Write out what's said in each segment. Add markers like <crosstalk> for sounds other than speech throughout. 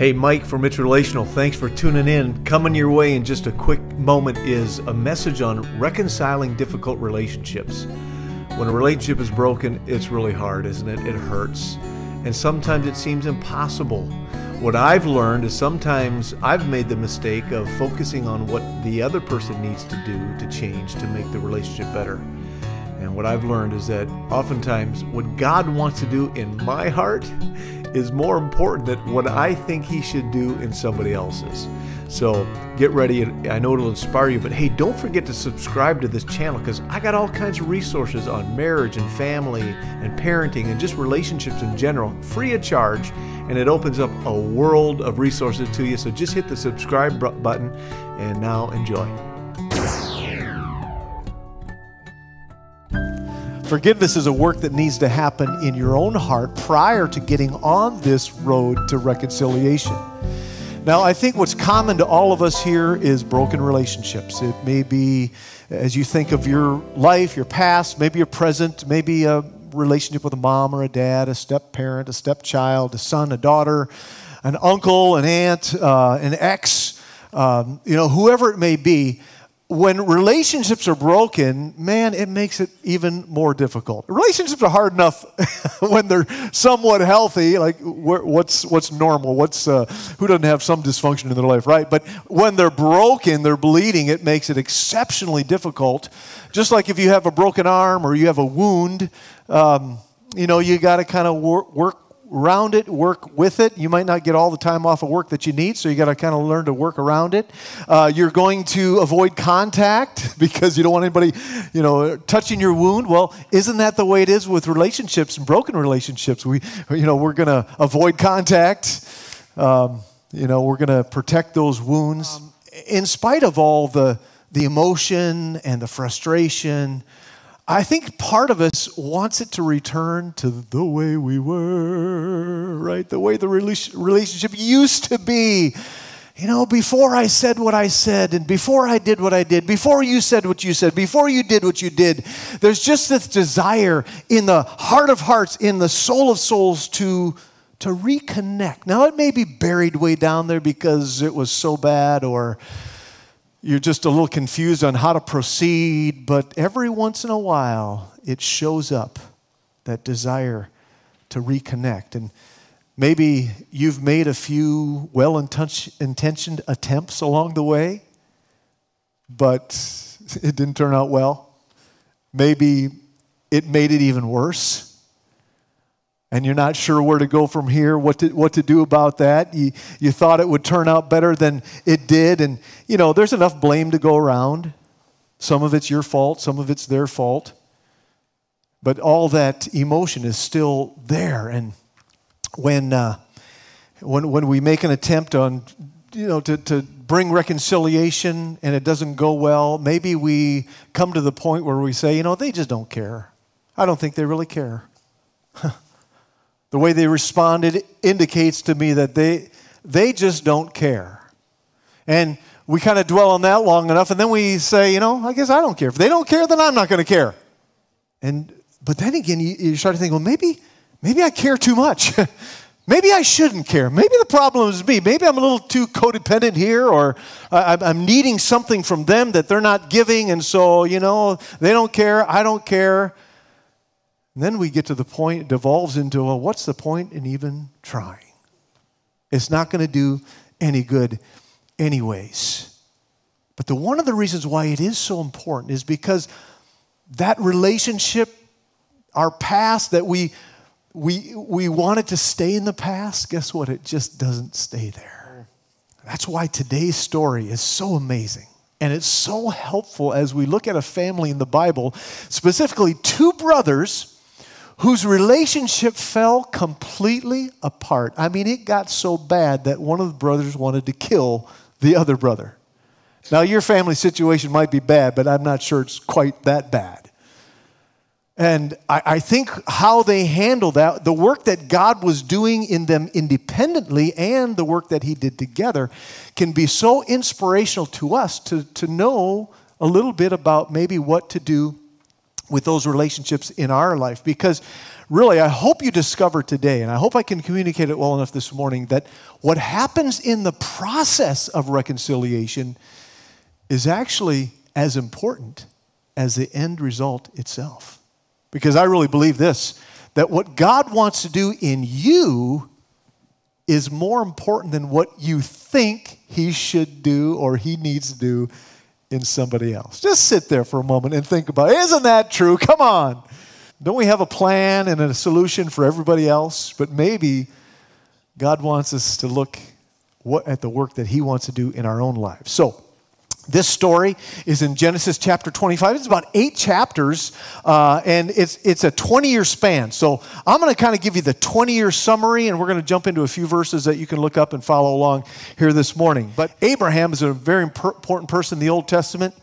Hey, Mike from It's Relational. Thanks for tuning in. Coming your way in just a quick moment is a message on reconciling difficult relationships. When a relationship is broken, it's really hard, isn't it? It hurts. And sometimes it seems impossible. What I've learned is sometimes I've made the mistake of focusing on what the other person needs to do to change to make the relationship better. And what I've learned is that oftentimes what God wants to do in my heart is more important than what I think he should do in somebody else's. So get ready. I know it'll inspire you, but hey, don't forget to subscribe to this channel because I got all kinds of resources on marriage and family and parenting and just relationships in general, free of charge. And it opens up a world of resources to you. So just hit the subscribe button and now enjoy. Forgiveness is a work that needs to happen in your own heart prior to getting on this road to reconciliation. Now, I think what's common to all of us here is broken relationships. It may be as you think of your life, your past, maybe your present, maybe a relationship with a mom or a dad, a step parent, a stepchild, a son, a daughter, an uncle, an aunt, uh, an ex, um, you know, whoever it may be when relationships are broken, man, it makes it even more difficult. Relationships are hard enough <laughs> when they're somewhat healthy. Like, what's what's normal? What's uh, who doesn't have some dysfunction in their life, right? But when they're broken, they're bleeding. It makes it exceptionally difficult. Just like if you have a broken arm or you have a wound, um, you know, you got to kind of work, work around it, work with it. You might not get all the time off of work that you need, so you got to kind of learn to work around it. Uh, you're going to avoid contact <laughs> because you don't want anybody, you know, touching your wound. Well, isn't that the way it is with relationships and broken relationships? We, you know, we're going to avoid contact. Um, you know, we're going to protect those wounds um, in spite of all the the emotion and the frustration I think part of us wants it to return to the way we were, right? The way the relationship used to be. You know, before I said what I said, and before I did what I did, before you said what you said, before you did what you did, there's just this desire in the heart of hearts, in the soul of souls to, to reconnect. Now, it may be buried way down there because it was so bad or you're just a little confused on how to proceed, but every once in a while it shows up that desire to reconnect. And maybe you've made a few well intentioned attempts along the way, but <laughs> it didn't turn out well. Maybe it made it even worse and you're not sure where to go from here, what to, what to do about that. You, you thought it would turn out better than it did. And, you know, there's enough blame to go around. Some of it's your fault, some of it's their fault. But all that emotion is still there. And when, uh, when, when we make an attempt on, you know, to, to bring reconciliation and it doesn't go well, maybe we come to the point where we say, you know, they just don't care. I don't think they really care. <laughs> The way they responded indicates to me that they, they just don't care. And we kind of dwell on that long enough, and then we say, you know, I guess I don't care. If they don't care, then I'm not going to care. And but then again, you, you start to think, well, maybe, maybe I care too much. <laughs> maybe I shouldn't care. Maybe the problem is me. Maybe I'm a little too codependent here, or I'm needing something from them that they're not giving, and so you know they don't care. I don't care. And then we get to the point, it devolves into, well, what's the point in even trying? It's not going to do any good, anyways. But the one of the reasons why it is so important is because that relationship, our past that we we we wanted to stay in the past, guess what? It just doesn't stay there. That's why today's story is so amazing. And it's so helpful as we look at a family in the Bible, specifically two brothers whose relationship fell completely apart. I mean, it got so bad that one of the brothers wanted to kill the other brother. Now, your family situation might be bad, but I'm not sure it's quite that bad. And I, I, think how they handled that, the work that God was doing in them independently and the work that He did together, can be so inspirational to us to, to know a little bit about maybe what to do with those relationships in our life because really, I hope you discover today, and I hope I can communicate it well enough this morning, that what happens in the process of reconciliation is actually as important as the end result itself. Because I really believe this that what God wants to do in you is more important than what you think He should do or He needs to do in somebody else. Just sit there for a moment and think about it. Isn't that true? Come on. Don't we have a plan and a solution for everybody else? But maybe God wants us to look at the work that He wants to do in our own lives. So, this story is in Genesis chapter 25. It's about eight chapters, uh, and it's, it's a 20 year span. So I'm going to kind of give you the 20 year summary, and we're going to jump into a few verses that you can look up and follow along here this morning. But Abraham is a very important person in the Old Testament.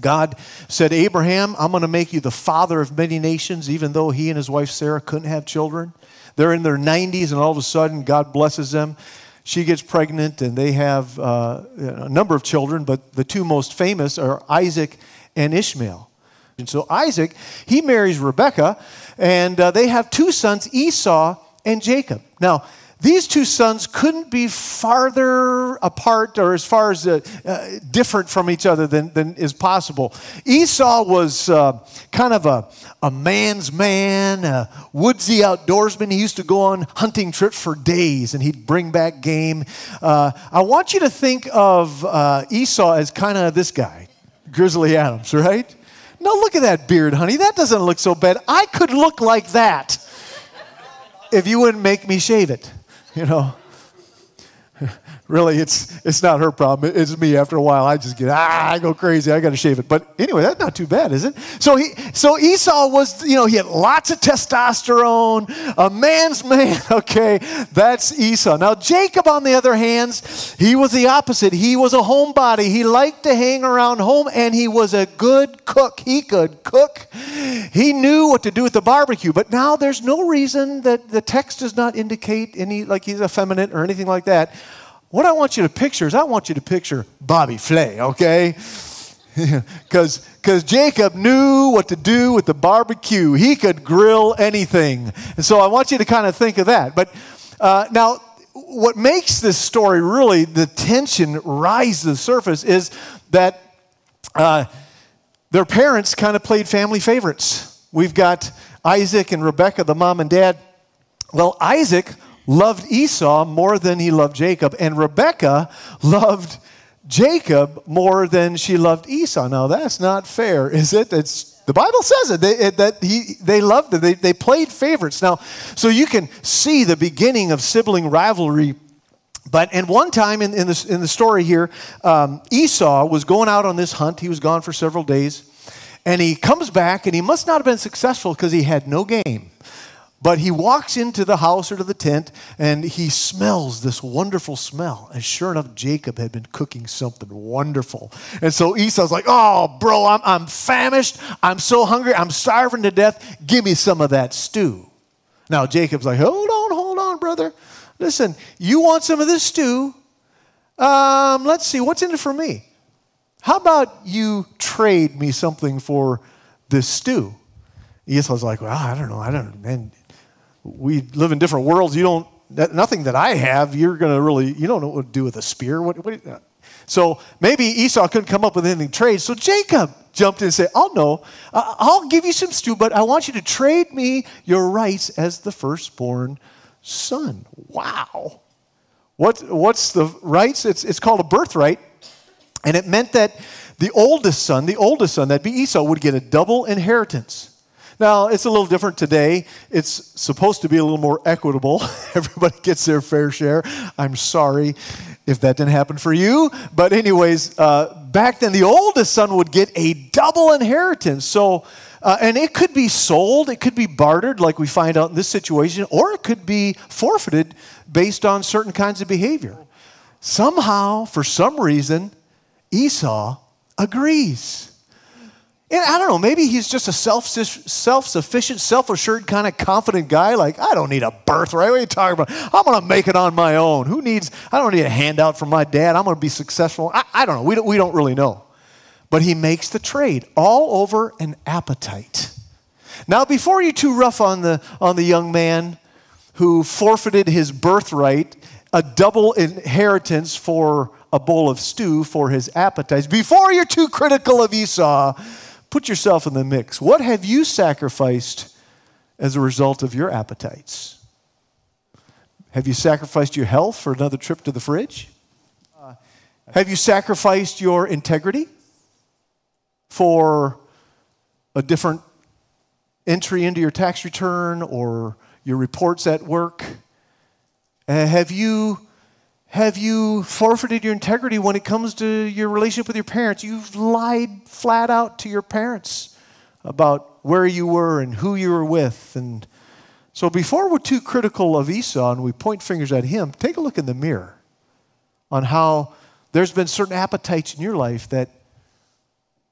God said, Abraham, I'm going to make you the father of many nations, even though he and his wife Sarah couldn't have children. They're in their 90s, and all of a sudden, God blesses them she gets pregnant and they have uh, a number of children, but the two most famous are Isaac and Ishmael. And so Isaac, he marries Rebekah, and uh, they have two sons, Esau and Jacob. Now, these two sons couldn't be farther apart or as far as uh, uh, different from each other than, than is possible. Esau was uh, kind of a, a man's man, a woodsy outdoorsman. He used to go on hunting trips for days and he'd bring back game. Uh, I want you to think of uh, Esau as kind of this guy, Grizzly Adams, right? Now look at that beard, honey. That doesn't look so bad. I could look like that if you wouldn't make me shave it you know. Really, it's, it's not her problem. It's me. After a while, I just get, ah, I go crazy. I got to shave it. But anyway, that's not too bad, is it? So, he, so Esau was, you know, he had lots of testosterone, a man's man. <laughs> Okay, that's Esau. Now, Jacob, on the other hand, he was the opposite. He was a homebody. He liked to hang around home, and he was a good cook. He could cook. He knew what to do with the barbecue. But now there's no reason that the text does not indicate any, like he's effeminate or anything like that. What I want you to picture is I want you to picture Bobby Flay, okay? <laughs> Because Jacob knew what to do with the barbecue. He could grill anything. And so I want you to kind of think of that. But uh, now, what makes this story really, the tension rise to the surface is that uh, their parents kind of played family favorites. We've got Isaac and Rebecca, the mom and dad. Well, Isaac loved Esau more than he loved Jacob, and Rebekah loved Jacob more than she loved Esau. Now, that's not fair, is it? It's, the Bible says it, they, it, that he, they loved it. They, they played favorites. Now, so you can see the beginning of sibling rivalry. But and one time in, in, the, in the story here, um, Esau was going out on this hunt. He was gone for several days. And he comes back, and he must not have been successful because he had no game. But he walks into the house or to the tent and he smells this wonderful smell. And sure enough, Jacob had been cooking something wonderful. And so Esau's like, Oh, bro, I'm, I'm famished. I'm so hungry. I'm starving to death. Give me some of that stew. Now, Jacob's like, Hold on, hold on, brother. Listen, you want some of this stew? Um, let's see, what's in it for me? How about you trade me something for this stew? Esau's like, well, I don't know. I don't know. We live in different worlds. You don't, nothing that I have, you're going to really, you don't know what to do with a spear. What, what, uh, so maybe Esau couldn't come up with anything to trade. So Jacob jumped in and said, oh, I'll know. I'll give you some stew, but I want you to trade me your rights as the firstborn son. Wow. What, what's the rights? It's, it's called a birthright. And it meant that the oldest son, the oldest son, that'd be Esau, would get a double inheritance. Now, it's a little different today. It's supposed to be a little more equitable. <laughs> Everybody gets their fair share. I'm sorry if that didn't happen for you. But, anyways, uh, back then, the oldest son would get a double inheritance. So, uh, and it could be sold, it could be bartered, like we find out in this situation, or it could be forfeited based on certain kinds of behavior. Somehow, for some reason, Esau agrees. And I don't know, maybe he's just a self sufficient, self assured, kind of confident guy. Like, I don't need a birthright. What are you talking about? I'm going to make it on my own. Who needs, I don't need a handout from my dad. I'm going to be successful. I, I don't know. We don't, we don't really know. But he makes the trade all over an appetite. Now, before you're too rough on the, on the young man who forfeited his birthright, a double inheritance for a bowl of stew for his appetites, before you're too critical of Esau, put yourself in the mix. What have you sacrificed as a result of your appetites? Have you sacrificed your health for another trip to the fridge? Uh, have you sacrificed your integrity for a different entry into your tax return or your reports at work? Uh, have you have you forfeited your integrity when it comes to your relationship with your parents? You've lied flat out to your parents about where you were and who you were with. And so, before we're too critical of Esau and we point fingers at him, take a look in the mirror on how there's been certain appetites in your life that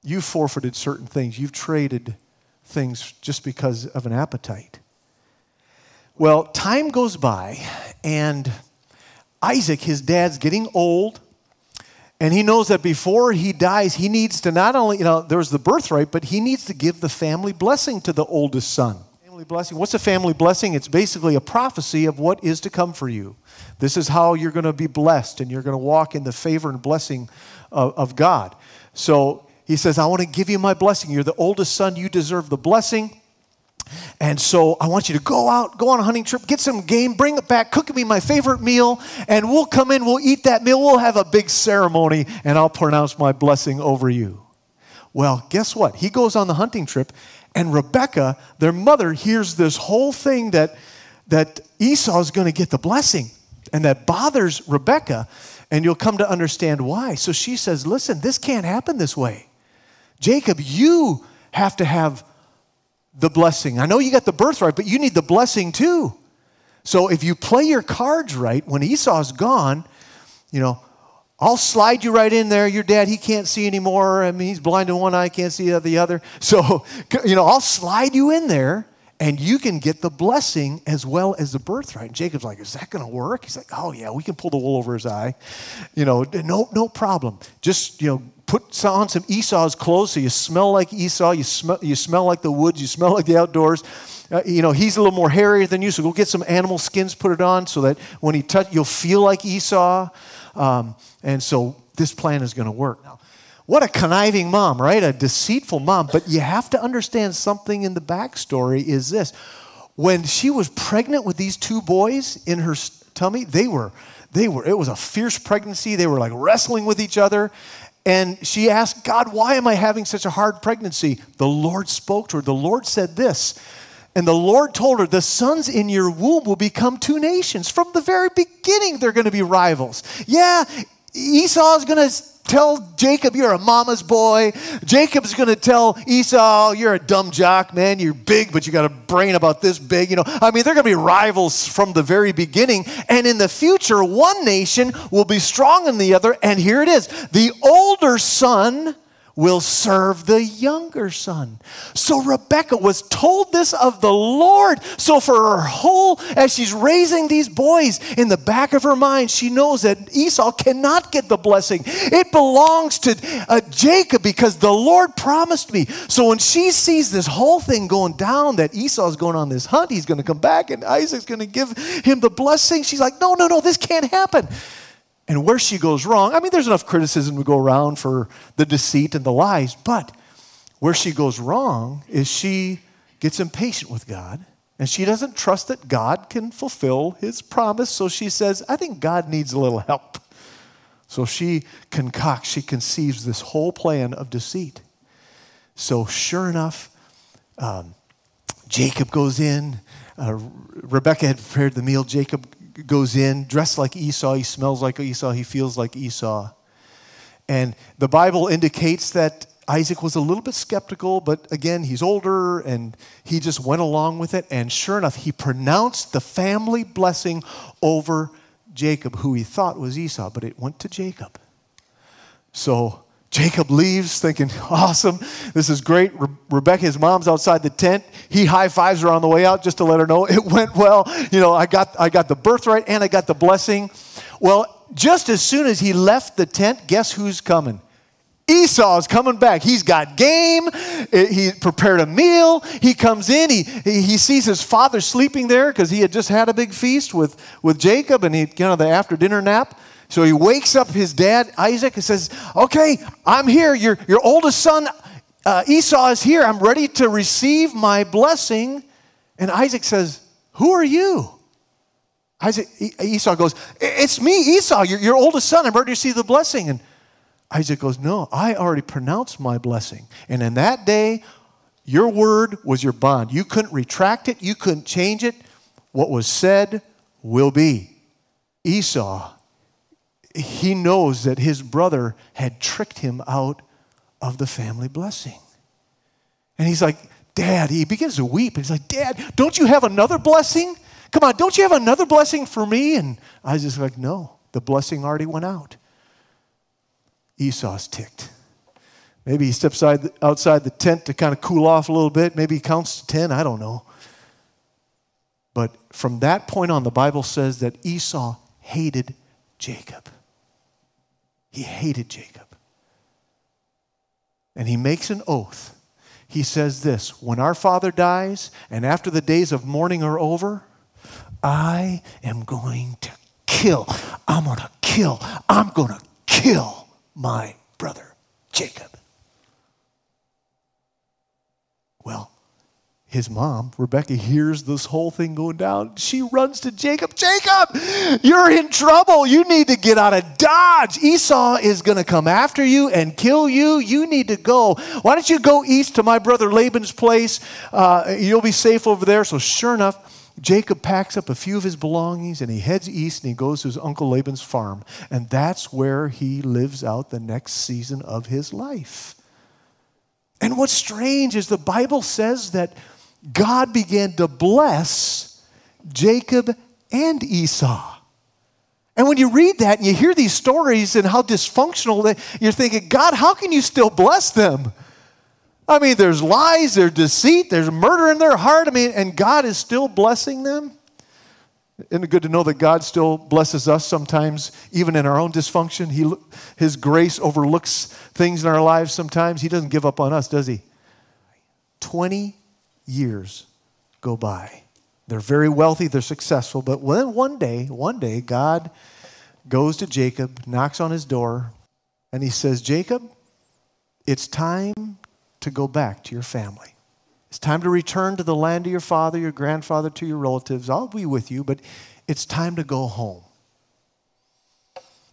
you've forfeited certain things. You've traded things just because of an appetite. Well, time goes by, and Isaac, his dad's getting old, and he knows that before he dies, he needs to not only, you know, there's the birthright, but he needs to give the family blessing to the oldest son. Family blessing. What's a family blessing? It's basically a prophecy of what is to come for you. This is how you're going to be blessed, and you're going to walk in the favor and blessing of, of God. So he says, I want to give you my blessing. You're the oldest son, you deserve the blessing. And so I want you to go out, go on a hunting trip, get some game, bring it back, cook me my favorite meal, and we'll come in, we'll eat that meal, we'll have a big ceremony, and I'll pronounce my blessing over you. Well, guess what? He goes on the hunting trip, and Rebecca, their mother, hears this whole thing that, that Esau is going to get the blessing, and that bothers Rebecca, and you'll come to understand why. So she says, Listen, this can't happen this way. Jacob, you have to have the blessing. I know you got the birthright, but you need the blessing too. So if you play your cards right, when Esau's gone, you know, I'll slide you right in there. Your dad, he can't see anymore. I mean, he's blind in one eye, can't see the other. So, <laughs> you know, I'll slide you in there and you can get the blessing as well as the birthright. And Jacob's like, is that going to work? He's like, oh yeah, we can pull the wool over his eye. You know, no, no problem. Just, you know, put on some Esau's clothes so you smell like Esau, you, smell, you smell like the woods, you smell like the outdoors. Uh, you know, he's a little more hairier than you, so go get some animal skins, put it on so that when he touch, you'll feel like Esau. Um, and so this plan is going to work. Now, what a conniving mom, right? A deceitful mom. But you have to understand something in the backstory is this. When she was pregnant with these two boys in her tummy, they were, they were, it was a fierce pregnancy. They were like wrestling with each other. And she asked, God, why am I having such a hard pregnancy? The Lord spoke to her. The Lord said this. And the Lord told her, The sons in your womb will become two nations. From the very beginning, they're going to be rivals. Yeah, Esau is going to tell Jacob you're a mama's boy. Jacob's going to tell Esau you're a dumb jock, man. You're big, but you got a brain about this big. You know, I mean, they're going to be rivals from the very beginning. And in the future, one nation will be strong than the other. And here it is the older son will serve the younger son. So Rebecca was told this of the Lord. So for her whole, as she's raising these boys in the back of her mind, she knows that Esau cannot get the blessing. It belongs to uh, Jacob because the Lord promised me. So when she sees this whole thing going down, that Esau's going on this hunt, he's going to come back and Isaac's going to give him the blessing, she's like, no, no, no, this can't happen and where she goes wrong. I mean, there's enough criticism to go around for the deceit and the lies, but where she goes wrong is she gets impatient with God and she doesn't trust that God can fulfill his promise. So she says, I think God needs a little help. So she concocts, she conceives this whole plan of deceit. So, sure enough, um, Jacob goes in. Uh, Rebecca had prepared the meal. Jacob goes in dressed like Esau. He smells like Esau. He feels like Esau. And the Bible indicates that Isaac was a little bit skeptical, but again, he's older and he just went along with it. And sure enough, he pronounced the family blessing over Jacob, who he thought was Esau, but it went to Jacob. So Jacob leaves thinking, awesome, this is great. Re- Rebecca, his mom's outside the tent. He high fives her on the way out just to let her know <laughs> it went well. You know, I got, I got the birthright and I got the blessing. Well, just as soon as he left the tent, guess who's coming? Esau is coming back. He's got game. He prepared a meal. He comes in. He, he sees his father sleeping there because he had just had a big feast with, with Jacob and he, you know, the after dinner nap. So he wakes up his dad, Isaac, and says, Okay, I'm here. Your, your oldest son, uh, Esau, is here. I'm ready to receive my blessing. And Isaac says, Who are you? Isaac, Esau goes, It's me, Esau, your, your oldest son. I'm ready to receive the blessing. And Isaac goes, No, I already pronounced my blessing. And in that day, your word was your bond. You couldn't retract it, you couldn't change it. What was said will be. Esau, he knows that his brother had tricked him out of the family blessing. And he's like, Dad, he begins to weep. He's like, Dad, don't you have another blessing? Come on, don't you have another blessing for me? And Isaac's like, No, the blessing already went out. Esau's ticked. Maybe he steps outside the tent to kind of cool off a little bit. Maybe he counts to 10. I don't know. But from that point on, the Bible says that Esau hated Jacob. He hated Jacob. And he makes an oath. He says this When our father dies and after the days of mourning are over, I am going to kill. I'm going to kill. I'm going to kill my brother Jacob. Well, his mom, Rebecca, hears this whole thing going down. She runs to Jacob. Jacob, you're in trouble. You need to get out of Dodge. Esau is going to come after you and kill you. You need to go. Why don't you go east to my brother Laban's place? Uh, you'll be safe over there. So, sure enough, Jacob packs up a few of his belongings and he heads east and he goes to his uncle Laban's farm. And that's where he lives out the next season of his life. And what's strange is the Bible says that God began to bless Jacob and Esau. And when you read that and you hear these stories and how dysfunctional they, you're thinking, God, how can you still bless them? I mean, there's lies, there's deceit, there's murder in their heart. I mean, and God is still blessing them. Isn't it good to know that God still blesses us sometimes, even in our own dysfunction? He, his grace overlooks things in our lives sometimes. He doesn't give up on us, does he? 20 years go by. They're very wealthy, they're successful, but when one day, one day, God goes to Jacob, knocks on his door, and he says, Jacob, it's time to go back to your family. It's time to return to the land of your father, your grandfather, to your relatives. I'll be with you, but it's time to go home.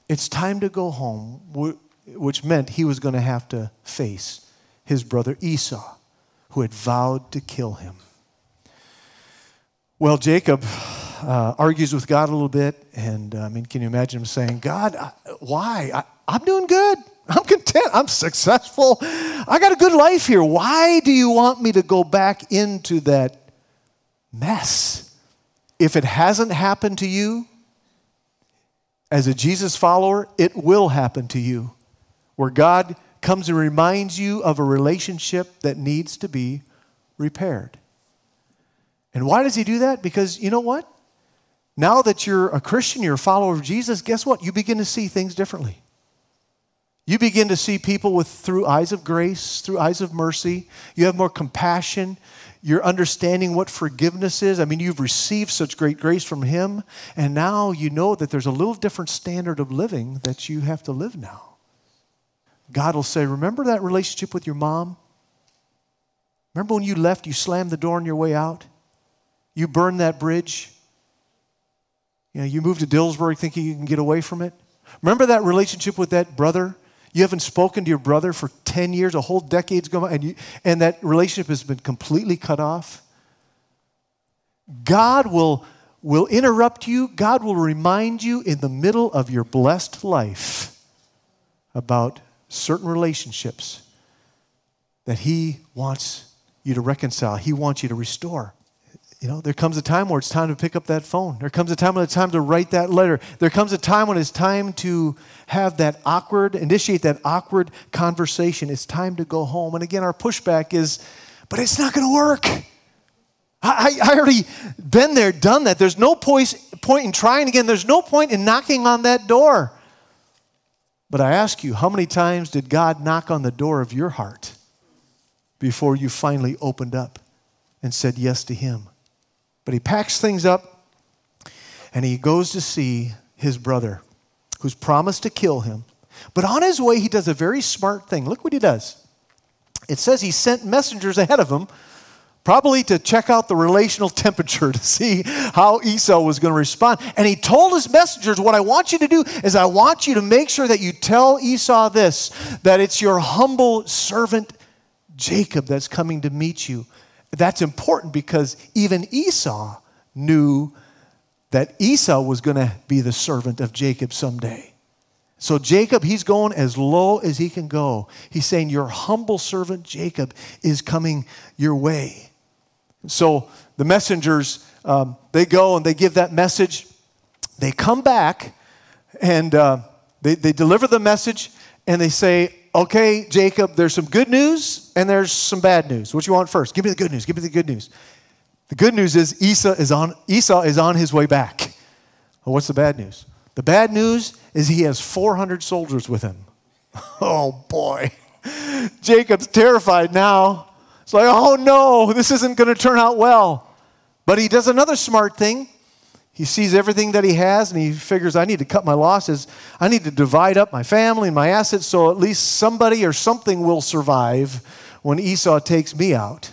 It's time to go home, which meant he was going to have to face his brother Esau, who had vowed to kill him. Well, Jacob uh, argues with God a little bit, and uh, I mean, can you imagine him saying, God, why? I, I'm doing good. I'm content. I'm successful. I got a good life here. Why do you want me to go back into that mess? If it hasn't happened to you, as a Jesus follower, it will happen to you. Where God comes and reminds you of a relationship that needs to be repaired. And why does He do that? Because you know what? Now that you're a Christian, you're a follower of Jesus, guess what? You begin to see things differently. You begin to see people with through eyes of grace, through eyes of mercy. You have more compassion. You're understanding what forgiveness is. I mean, you've received such great grace from Him, and now you know that there's a little different standard of living that you have to live now. God will say, Remember that relationship with your mom? Remember when you left, you slammed the door on your way out? You burned that bridge? You know, you moved to Dillsburg thinking you can get away from it? Remember that relationship with that brother you haven't spoken to your brother for 10 years, a whole decade's gone by, and, you, and that relationship has been completely cut off. God will, will interrupt you. God will remind you in the middle of your blessed life about certain relationships that He wants you to reconcile, He wants you to restore. You know, there comes a time where it's time to pick up that phone. There comes a time when it's time to write that letter. There comes a time when it's time to have that awkward, initiate that awkward conversation. It's time to go home. And again, our pushback is, but it's not going to work. I, I already been there, done that. There's no point, point in trying again. There's no point in knocking on that door. But I ask you, how many times did God knock on the door of your heart before you finally opened up and said yes to Him? But he packs things up and he goes to see his brother who's promised to kill him. But on his way, he does a very smart thing. Look what he does. It says he sent messengers ahead of him, probably to check out the relational <laughs> temperature to see how Esau was going to respond. And he told his messengers, What I want you to do is I want you to make sure that you tell Esau this that it's your humble servant Jacob that's coming to meet you. That's important because even Esau knew that Esau was going to be the servant of Jacob someday. So, Jacob, he's going as low as he can go. He's saying, Your humble servant Jacob is coming your way. So, the messengers, um, they go and they give that message. They come back and uh, they, they deliver the message and they say, Okay, Jacob, there's some good news and there's some bad news. What you want first? Give me the good news. Give me the good news. The good news is Esau is on, Esau is on his way back. Well, what's the bad news? The bad news is he has 400 soldiers with him. <laughs> Oh boy. Jacob's terrified now. It's like, oh no, this isn't going to turn out well. But he does another smart thing. He sees everything that he has and he figures, I need to cut my losses. I need to divide up my family and my assets so at least somebody or something will survive when Esau takes me out.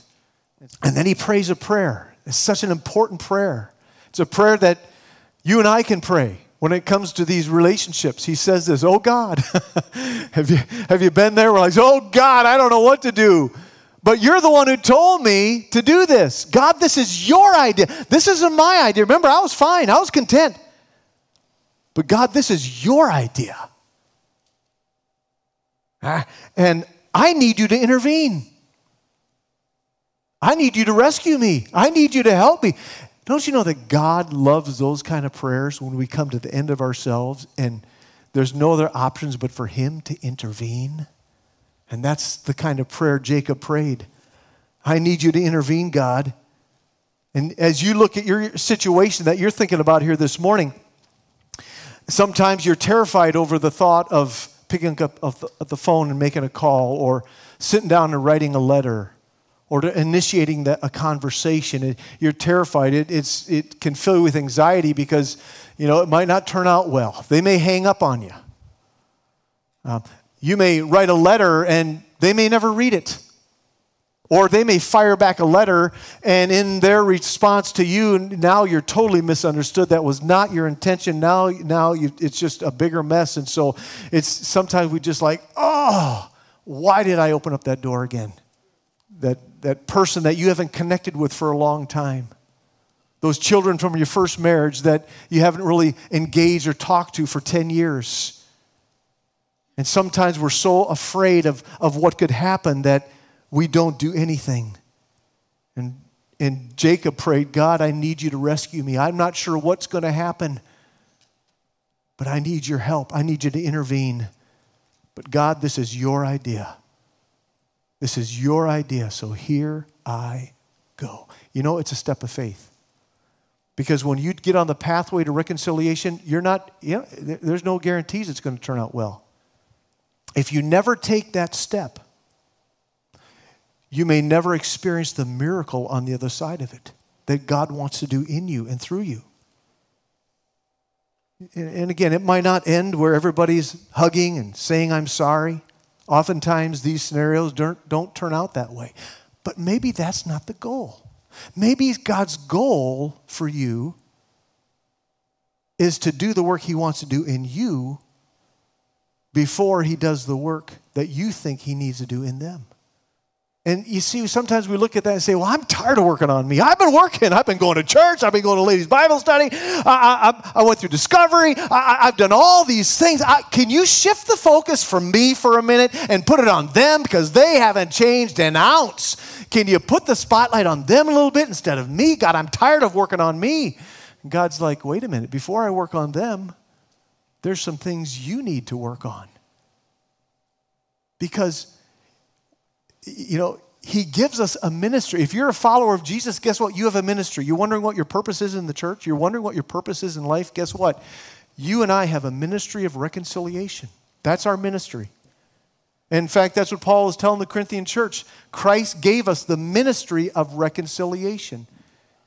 And then he prays a prayer. It's such an important prayer. It's a prayer that you and I can pray when it comes to these relationships. He says this, Oh God, <laughs> have, you, have you been there? We're like, Oh God, I don't know what to do. But you're the one who told me to do this. God, this is your idea. This isn't my idea. Remember, I was fine, I was content. But God, this is your idea. Ah, and I need you to intervene. I need you to rescue me. I need you to help me. Don't you know that God loves those kind of prayers when we come to the end of ourselves and there's no other options but for Him to intervene? And that's the kind of prayer Jacob prayed. I need you to intervene, God. And as you look at your situation that you're thinking about here this morning, sometimes you're terrified over the thought of picking up the phone and making a call or sitting down and writing a letter or initiating the, a conversation. You're terrified. It, it's, it can fill you with anxiety because, you know, it might not turn out well. They may hang up on you. Uh, you may write a letter and they may never read it. Or they may fire back a letter, and in their response to you, now you're totally misunderstood. That was not your intention. Now, now you, it's just a bigger mess. And so it's sometimes we just like, oh, why did I open up that door again? That that person that you haven't connected with for a long time. Those children from your first marriage that you haven't really engaged or talked to for 10 years. And sometimes we're so afraid of, of what could happen that we don't do anything. And, and Jacob prayed, God, I need you to rescue me. I'm not sure what's going to happen, but I need your help. I need you to intervene. But God, this is your idea. This is your idea, so here I go. You know, it's a step of faith. Because when you get on the pathway to reconciliation, you're not, you know, there's no guarantees it's going to turn out well. If you never take that step, you may never experience the miracle on the other side of it that God wants to do in you and through you. And again, it might not end where everybody's hugging and saying, I'm sorry. Oftentimes, these scenarios don't, don't turn out that way. But maybe that's not the goal. Maybe God's goal for you is to do the work He wants to do in you before He does the work that you think He needs to do in them. And you see, sometimes we look at that and say, Well, I'm tired of working on me. I've been working. I've been going to church. I've been going to ladies' Bible study. I, I, I went through discovery. I, have done all these things. can you shift the focus from me for a minute and put it on them because they haven't changed an ounce? Can you put the spotlight on them a little bit instead of me? God, I'm tired of working on me. And God's like, Wait a minute. Before I work on them, there's some things you need to work on. Because you know, he gives us a ministry. If you're a follower of Jesus, guess what? You have a ministry. You're wondering what your purpose is in the church? You're wondering what your purpose is in life? Guess what? You and I have a ministry of reconciliation. That's our ministry. In fact, that's what Paul is telling the Corinthian church. Christ gave us the ministry of reconciliation.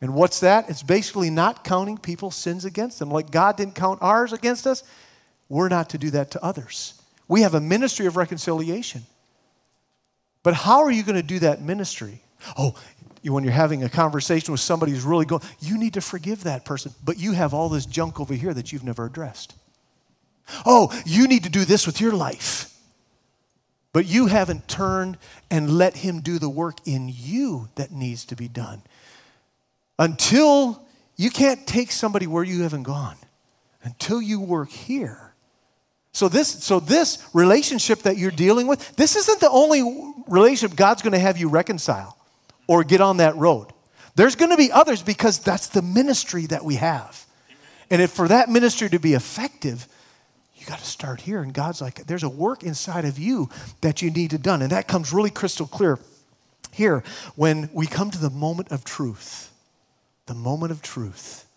And what's that? It's basically not counting people's sins against them. Like God didn't count ours against us, we're not to do that to others. We have a ministry of reconciliation. But how are you going to do that ministry? Oh, when you're having a conversation with somebody who's really going, you need to forgive that person, but you have all this junk over here that you've never addressed. Oh, you need to do this with your life. But you haven't turned and let Him do the work in you that needs to be done. Until you can't take somebody where you haven't gone, until you work here. So this, so this relationship that you're dealing with, this isn't the only relationship God's going to have you reconcile or get on that road. There's going to be others because that's the ministry that we have. And if for that ministry to be effective, you got to start here. And God's like, there's a work inside of you that you need to done. And that comes really crystal clear here when we come to the moment of truth. The moment of truth.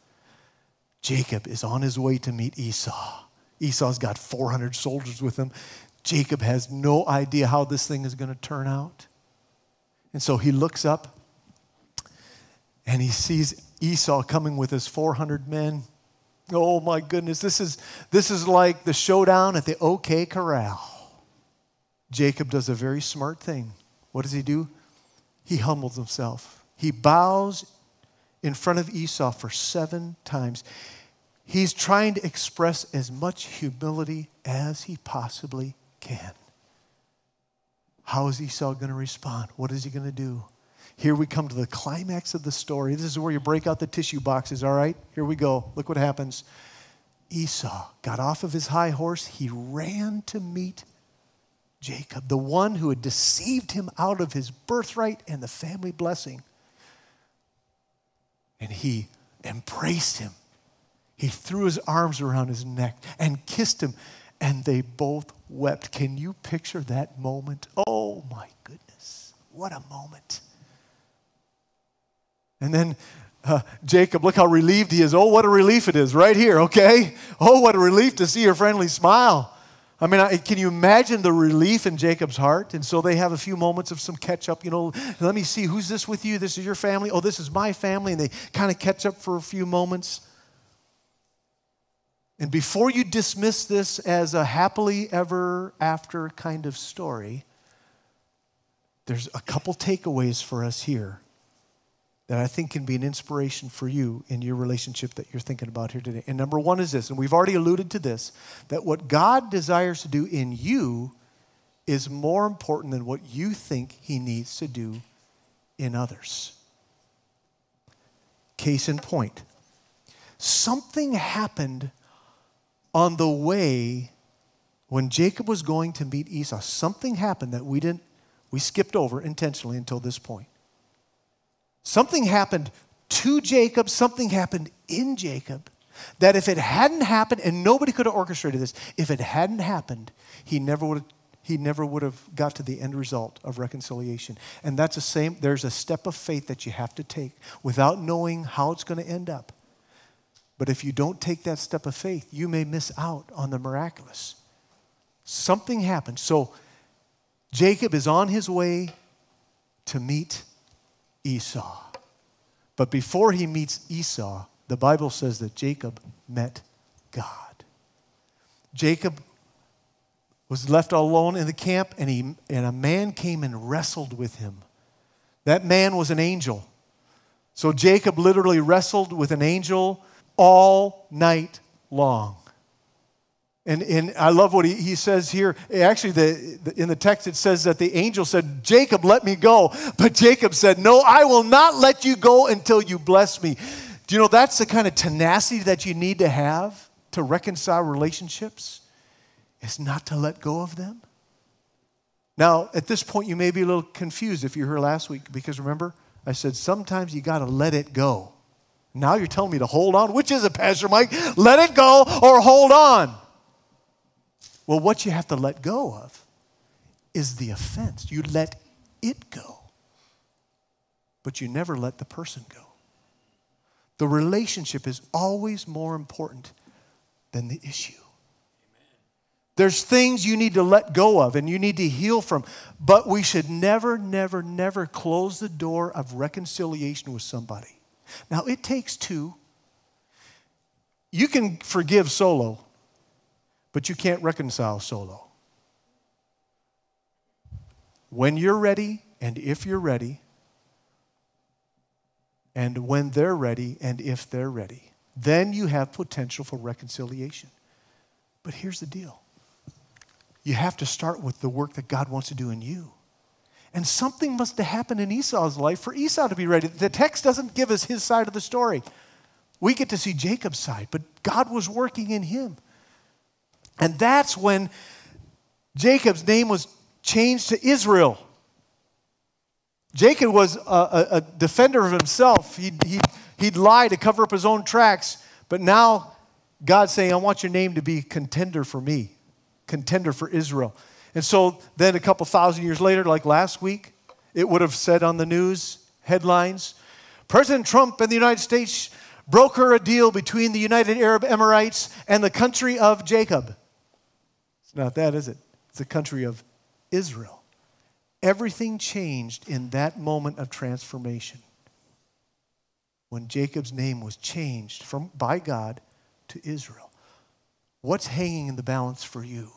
Jacob is on his way to meet Esau. Esau's got 400 soldiers with him. Jacob has no idea how this thing is going to turn out. And so he looks up and he sees Esau coming with his 400 men. Oh my goodness, this is, this is like the showdown at the OK Corral. Jacob does a very smart thing. What does he do? He humbles himself. He bows in front of Esau for seven times. He's trying to express as much humility as he possibly can. How is Esau going to respond? What is he going to do? Here we come to the climax of the story. This is where you break out the tissue boxes, all right? Here we go. Look what happens. Esau got off of his high horse. He ran to meet Jacob, the one who had deceived him out of his birthright and the family blessing. And he embraced him. He threw his arms around his neck and kissed him, and they both wept. Can you picture that moment? Oh my goodness, what a moment. And then uh, Jacob, look how relieved he is. Oh, what a relief it is right here, okay? Oh, what a relief to see your friendly smile. I mean, I, can you imagine the relief in Jacob's heart? And so they have a few moments of some catch up. You know, let me see, who's this with you? This is your family. Oh, this is my family. And they kind of catch up for a few moments. And before you dismiss this as a happily ever after kind of story, there's a couple takeaways for us here that I think can be an inspiration for you in your relationship that you're thinking about here today. And number one is this, and we've already alluded to this, that what God desires to do in you is more important than what you think He needs to do in others. Case in point, something happened on the way when Jacob was going to meet Esau. Something happened that we didn't, we skipped over intentionally until this point. Something happened to Jacob, something happened in Jacob that if it hadn't happened, and nobody could have orchestrated this, if it hadn't happened, he never would have he never would have got to the end result of reconciliation. And that's the same, there's a step of faith that you have to take without knowing how it's going to end up. But if you don't take that step of faith, you may miss out on the miraculous. Something happened. So Jacob is on his way to meet Esau. But before he meets Esau, the Bible says that Jacob met God. Jacob was left alone in the camp, and, he, and a man came and wrestled with him. That man was an angel. So Jacob literally wrestled with an angel all night long. And, and I love what he, he says here. Actually, the, the, in the text, it says that the angel said, Jacob, let me go. But Jacob said, No, I will not let you go until you bless me. Do you know that's the kind of tenacity that you need to have to reconcile relationships? Is not to let go of them. Now, at this point, you may be a little confused if you heard last week, because remember, I said sometimes you got to let it go. Now you're telling me to hold on. Which is it, Pastor Mike? Let it go or hold on. Well, what you have to let go of is the offense. You let it go, but you never let the person go. The relationship is always more important than the issue. There's things you need to let go of and you need to heal from. But we should never, never, never close the door of reconciliation with somebody. Now, it takes two. You can forgive solo, but you can't reconcile solo. When you're ready, and if you're ready, and when they're ready, and if they're ready, then you have potential for reconciliation. But here's the deal you have to start with the work that God wants to do in you. And something must have happened in Esau's life for Esau to be ready. The text doesn't give us his side of the story. We get to see Jacob's side, but God was working in him. And that's when Jacob's name was changed to Israel. Jacob was a, a, defender of himself. He'd, he'd, he'd lie to cover up his own tracks, but now God's saying, I want your name to be contender for me contender for Israel. And so then a couple thousand years later, like last week, it would have said on the news headlines President Trump and the United States broker a deal between the United Arab Emirates and the country of Jacob. It's not that, is it? It's the country of Israel. Everything changed in that moment of transformation when Jacob's name was changed from, by God to Israel. What's hanging in the balance for you?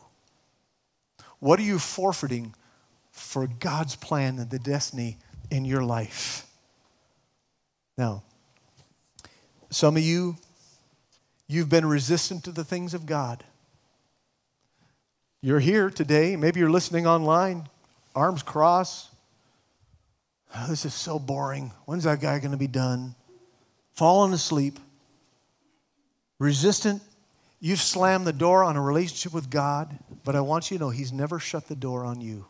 What are you forfeiting for God's plan and the destiny in your life? Now, some of you, you've been resistant to the things of God. You're here today, maybe you're listening online, arms crossed. Oh, this is so boring. When's that guy going to be done? Falling asleep. Resistant You've slammed the door on a relationship with God, but I want you to know He's never shut the door on you.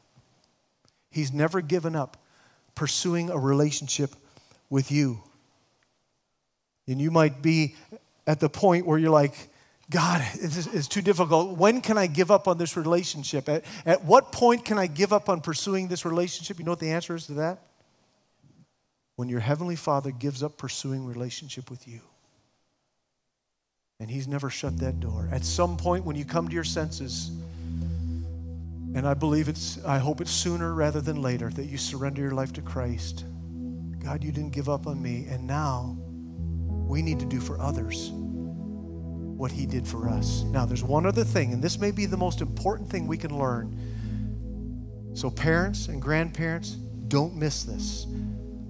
He's never given up pursuing a relationship with you. And you might be at the point where you're like, God, it's, it's, too difficult. When can I give up on this relationship? At, at what point can I give up on pursuing this relationship? You know what the answer is to that? When your Heavenly Father gives up pursuing relationship with you. And He's never shut that door. At some point, when you come to your senses, and I believe it's, I hope it's sooner rather than later that you surrender your life to Christ. God, you didn't give up on me. And now we need to do for others what He did for us. Now, there's one other thing, and this may be the most important thing we can learn. So, parents and grandparents, don't miss this.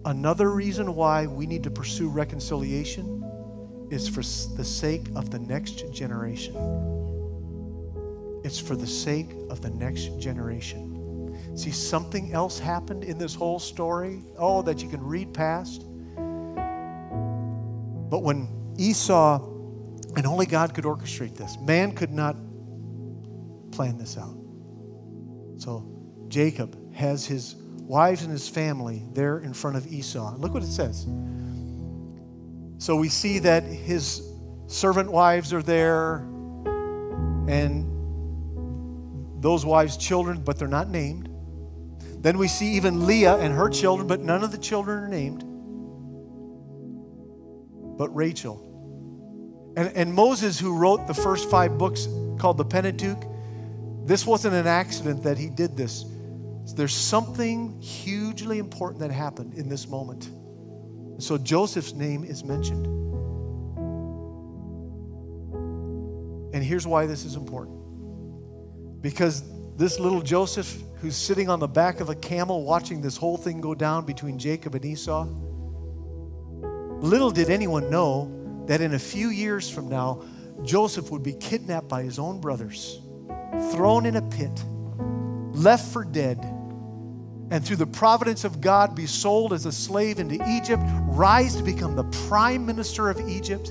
Another reason why we need to pursue reconciliation is for the sake of the next generation. It's for the sake of the next generation. See, something else happened in this whole story, oh, that you can read past. But when Esau, and only God could orchestrate this, man could not plan this out. So Jacob has his wives and his family there in front of Esau. Look what it says. So we see that his servant wives are there and those wives' children, but they're not named. Then we see even Leah and her children, but none of the children are named. But Rachel. And, and Moses, who wrote the first five books called the Pentateuch, this wasn't an accident that he did this. There's something hugely important that happened in this moment. So Joseph's name is mentioned. And here's why this is important. Because this little Joseph, who's sitting on the back of a camel watching this whole thing go down between Jacob and Esau, little did anyone know that in a few years from now, Joseph would be kidnapped by his own brothers, thrown in a pit, left for dead and through the providence of God be sold as a slave into Egypt, rise to become the prime minister of Egypt.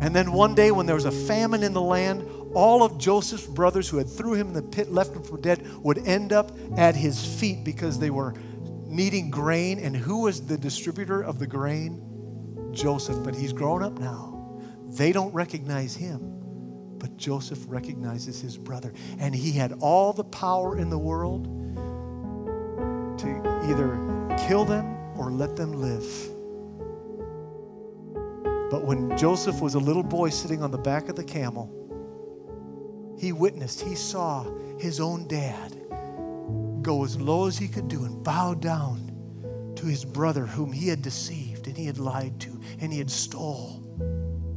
And then one day, when there was a famine in the land, all of Joseph's brothers who had threw him in the pit, left him for dead, would end up at his feet because they were needing grain. And who was the distributor of the grain? Joseph. But he's grown up now. They don't recognize him. But Joseph recognizes his brother, and he had all the power in the world to either kill them or let them live. But when Joseph was a little boy sitting on the back of the camel, he witnessed, he saw his own dad go as low as he could do and bow down to his brother whom he had deceived and he had lied to and he had stole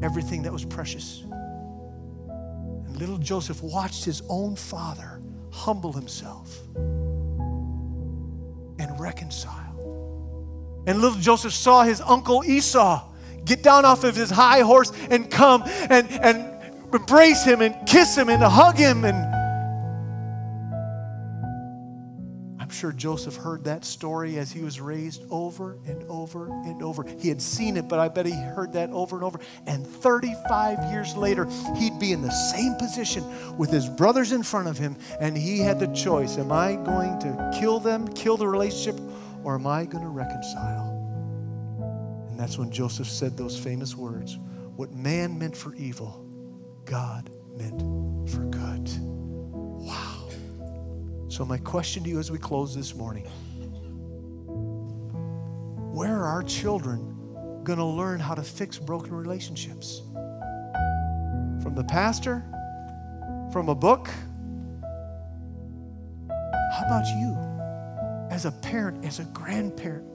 everything that was precious. And little Joseph watched his own father humble himself and reconcile. And little Joseph saw his uncle Esau get down off of his high horse and come and, and embrace him and kiss him and hug him and sure Joseph heard that story as he was raised over and over and over. He had seen it, but I bet he heard that over and over. And 35 years later, he'd be in the same position with his brothers in front of him, and he had the choice Am I going to kill them, kill the relationship, or am I going to reconcile? And that's when Joseph said those famous words What man meant for evil, God meant for good. So, my question to you as we close this morning where are our children going to learn how to fix broken relationships? From the pastor? From a book? How about you as a parent, as a grandparent?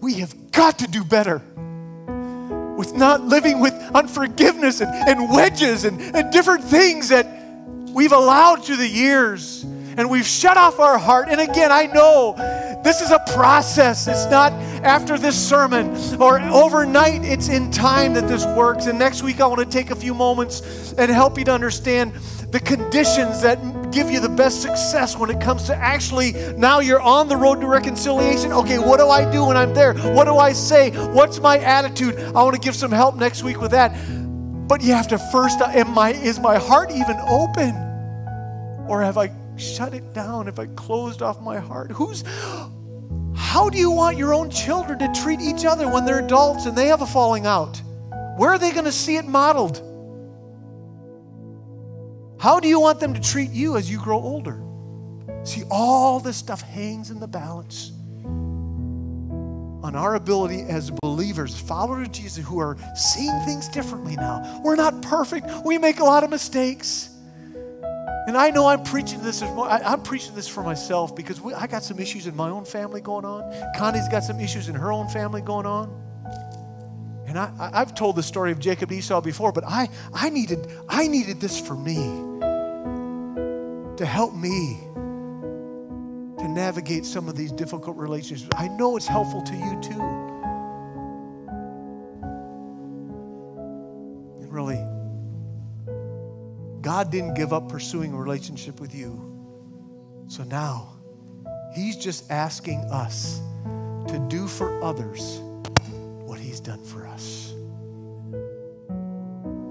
We have got to do better with not living with unforgiveness and, and wedges and, and different things that we've allowed through the years and we've shut off our heart. And again, I know this is a process. It's not after this sermon or overnight, it's in time that this works. And next week, I want to take a few moments and help you to understand the conditions that give you the best success when it comes to actually now you're on the road to reconciliation. Okay, what do I do when I'm there? What do I say? What's my attitude? I want to give some help next week with that. But you have to first, am my, is my heart even open? Or have I shut it down? Have I closed off my heart? Who's, how do you want your own children to treat each other when they're adults and they have a falling out? Where are they going to see it modeled? How do you want them to treat you as you grow older? See, all this stuff hangs in the balance on our ability as believers, followers of Jesus, who are seeing things differently now. We're not perfect, we make a lot of mistakes. And I know I'm preaching this. I'm preaching this for myself because we, I got some issues in my own family going on. Connie's got some issues in her own family going on. And I, have told the story of Jacob and Esau before, but I, I, needed, I needed this for me to help me to navigate some of these difficult relationships. I know it's helpful to you too. God didn't give up pursuing a relationship with you. So now, He's just asking us to do for others what He's done for us.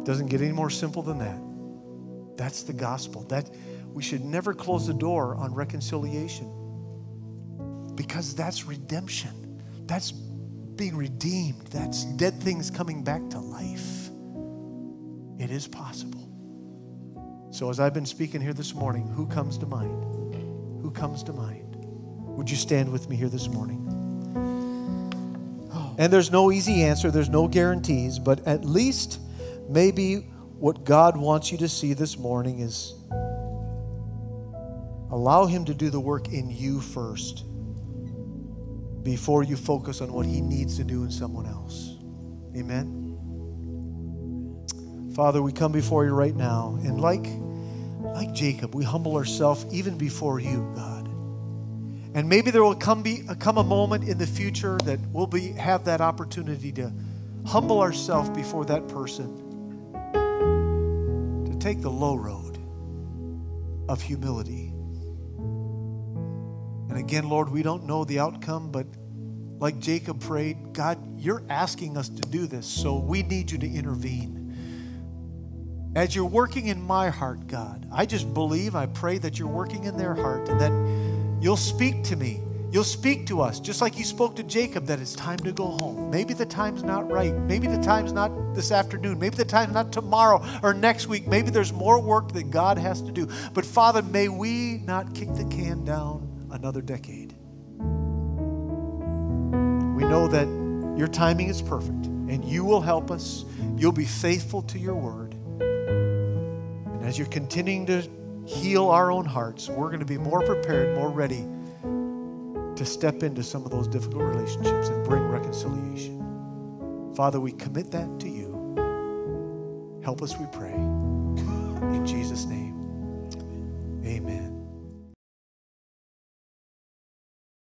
Doesn't get any more simple than that. That's the gospel. That we should never close the door on reconciliation because that's redemption. That's being redeemed. That's dead things coming back to life. It is possible. So, as I've been speaking here this morning, who comes to mind? Who comes to mind? Would you stand with me here this morning? Oh. And there's no easy answer, there's no guarantees, but at least maybe what God wants you to see this morning is allow Him to do the work in you first before you focus on what He needs to do in someone else. Amen. Father, we come before you right now, and like, like Jacob, we humble ourselves even before you, God. And maybe there will come, be, uh, come a moment in the future that we'll be, have that opportunity to humble ourselves before that person, to take the low road of humility. And again, Lord, we don't know the outcome, but like Jacob prayed, God, you're asking us to do this, so we need you to intervene. As you're working in my heart, God, I just believe, I pray that you're working in their heart and that you'll speak to me. You'll speak to us, just like you spoke to Jacob, that it's time to go home. Maybe the time's not right. Maybe the time's not this afternoon. Maybe the time's not tomorrow or next week. Maybe there's more work that God has to do. But Father, may we not kick the can down another decade. We know that your timing is perfect and you will help us. You'll be faithful to your word. And as you're continuing to heal our own hearts, we're going to be more prepared, more ready to step into some of those difficult relationships and bring reconciliation. Father, we commit that to you. Help us, we pray. In Jesus' name.